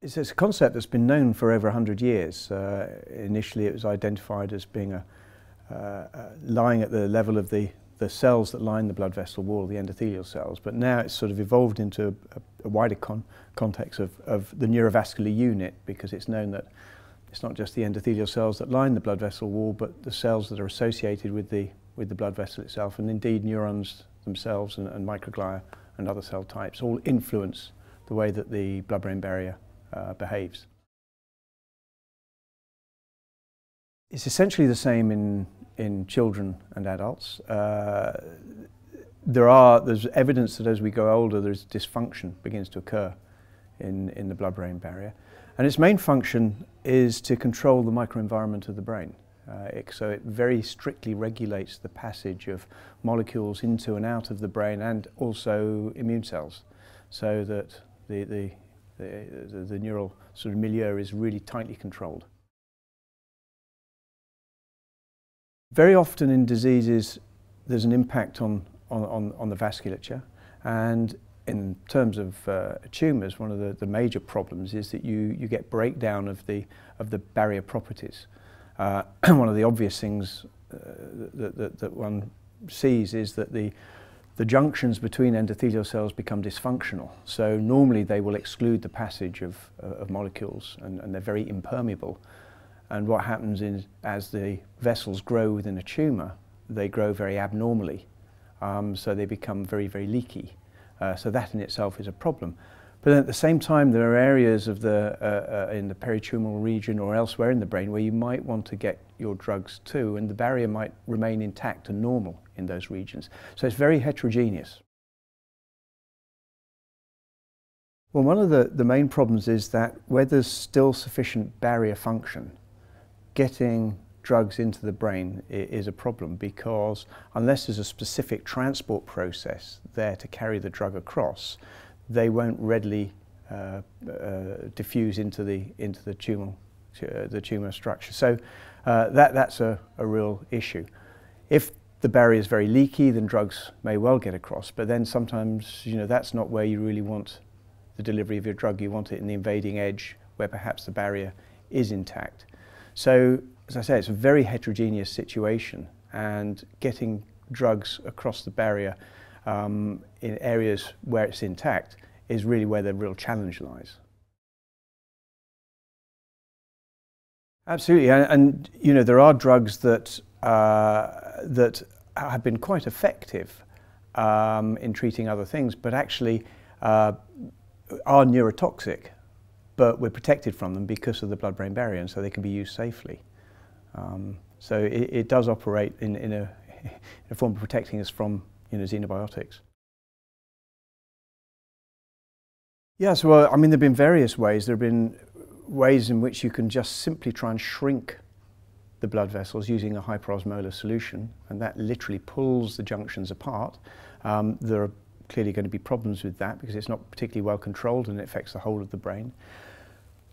It's a concept that's been known for over 100 years. Uh, initially it was identified as being a, uh, uh, lying at the level of the, the cells that line the blood vessel wall, the endothelial cells, but now it's sort of evolved into a, a wider con context of, of the neurovascular unit because it's known that it's not just the endothelial cells that line the blood vessel wall, but the cells that are associated with the, with the blood vessel itself, and indeed neurons themselves and, and microglia and other cell types all influence the way that the blood-brain barrier uh, behaves. It's essentially the same in, in children and adults. Uh, there are, there's evidence that as we go older, there's dysfunction begins to occur in, in the blood-brain barrier. And its main function is to control the microenvironment of the brain. Uh, it, so it very strictly regulates the passage of molecules into and out of the brain and also immune cells so that the, the, the, the, the neural sort of milieu is really tightly controlled. Very often in diseases there's an impact on, on, on, the vasculature and in terms of uh, tumours, one of the, the major problems is that you, you get breakdown of the, of the barrier properties. Uh, one of the obvious things uh, that, that, that one sees is that the, the junctions between endothelial cells become dysfunctional. So normally they will exclude the passage of, uh, of molecules and, and they're very impermeable. And what happens is as the vessels grow within a tumour, they grow very abnormally. Um, so they become very, very leaky. Uh, so that in itself is a problem. But at the same time, there are areas of the, uh, uh, in the peritumoral region or elsewhere in the brain where you might want to get your drugs to, and the barrier might remain intact and normal in those regions. So it's very heterogeneous. Well, one of the, the main problems is that where there's still sufficient barrier function, getting drugs into the brain is a problem because unless there's a specific transport process there to carry the drug across, they won't readily uh, uh, diffuse into the into the tumor uh, the tumor structure. So uh, that that's a, a real issue. If the barrier is very leaky, then drugs may well get across. But then sometimes, you know, that's not where you really want the delivery of your drug. You want it in the invading edge where perhaps the barrier is intact. So, as I say, it's a very heterogeneous situation and getting drugs across the barrier um, in areas where it's intact is really where the real challenge lies. Absolutely, and, and you know there are drugs that uh, that have been quite effective um, in treating other things, but actually uh, are neurotoxic, but we're protected from them because of the blood-brain barrier, and so they can be used safely. Um, so it, it, does operate in, in, a, in a form of protecting us from you know, xenobiotics. Yes, well, I mean, there have been various ways. There have been ways in which you can just simply try and shrink the blood vessels using a hyperosmolar solution, and that literally pulls the junctions apart. Um, there are clearly going to be problems with that because it's not particularly well controlled and it affects the whole of the brain.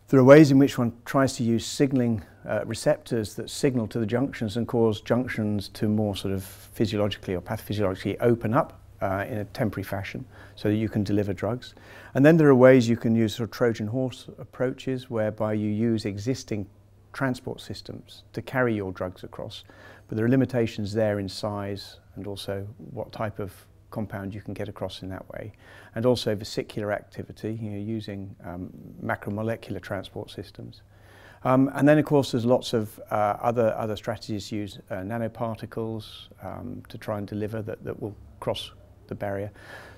There are ways in which one tries to use signaling uh, receptors that signal to the junctions and cause junctions to more sort of physiologically or pathophysiologically open up uh, in a temporary fashion so that you can deliver drugs. And then there are ways you can use sort of Trojan horse approaches whereby you use existing transport systems to carry your drugs across. But there are limitations there in size and also what type of compound you can get across in that way. And also vesicular activity, you know, using um, macromolecular transport systems. Um, and then, of course, there's lots of uh, other, other strategies to use uh, nanoparticles um, to try and deliver that, that will cross the barrier.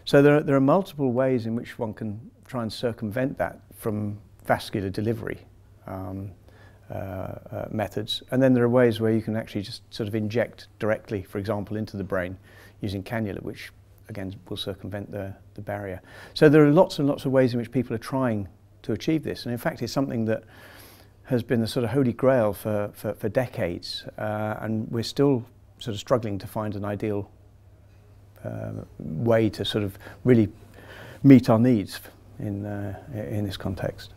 So there are, there are multiple ways in which one can try and circumvent that from vascular delivery. Um, uh, uh, methods. And then there are ways where you can actually just sort of inject directly, for example, into the brain using cannula, which again will circumvent the, the barrier. So there are lots and lots of ways in which people are trying to achieve this. And in fact, it's something that has been the sort of holy grail for, for, for decades. Uh, and we're still sort of struggling to find an ideal uh, way to sort of really meet our needs in, uh, in this context.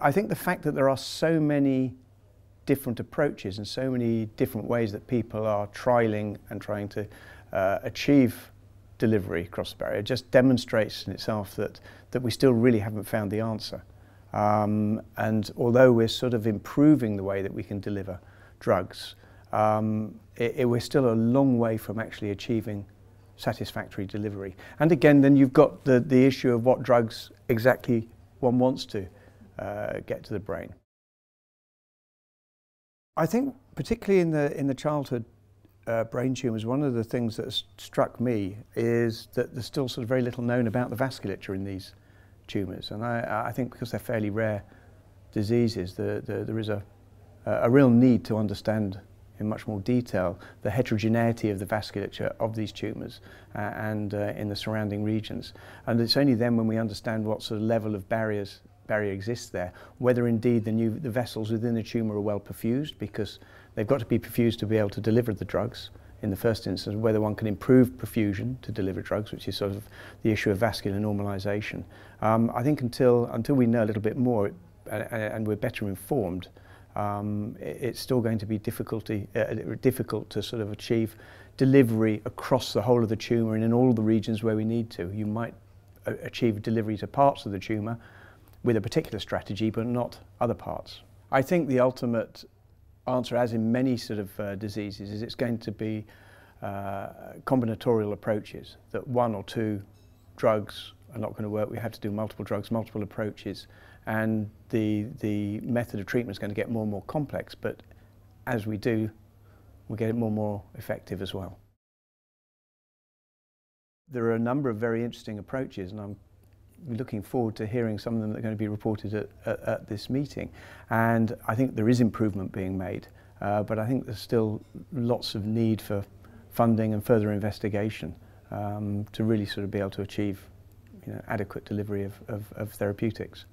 I think the fact that there are so many different approaches and so many different ways that people are trialing and trying to uh, achieve delivery across the barrier just demonstrates in itself that, that we still really haven't found the answer. Um, and although we're sort of improving the way that we can deliver drugs, um, it, it, we're still a long way from actually achieving satisfactory delivery. And again, then you've got the, the issue of what drugs exactly one wants to uh, get to the brain. I think particularly in the, in the childhood uh, brain tumours, one of the things that struck me is that there's still sort of very little known about the vasculature in these tumours. And I, I think because they're fairly rare diseases, the, the, there is a, a real need to understand in much more detail the heterogeneity of the vasculature of these tumours uh, and uh, in the surrounding regions. And it's only then when we understand what sort of level of barriers exists there, whether indeed the, new, the vessels within the tumour are well perfused because they've got to be perfused to be able to deliver the drugs in the first instance, whether one can improve perfusion to deliver drugs, which is sort of the issue of vascular normalization. Um, I think until, until we know a little bit more uh, and we're better informed, um, it's still going to be difficulty, uh, difficult to sort of achieve delivery across the whole of the tumour and in all the regions where we need to. You might uh, achieve delivery to parts of the tumour with a particular strategy, but not other parts. I think the ultimate answer, as in many sort of uh, diseases, is it's going to be uh, combinatorial approaches, that one or two drugs are not going to work. We have to do multiple drugs, multiple approaches, and the, the method of treatment is going to get more and more complex, but as we do, we get it more and more effective as well. There are a number of very interesting approaches, and I'm looking forward to hearing some of them that are going to be reported at, at, at this meeting. And I think there is improvement being made, uh, but I think there's still lots of need for funding and further investigation um, to really sort of be able to achieve you know, adequate delivery of, of, of therapeutics.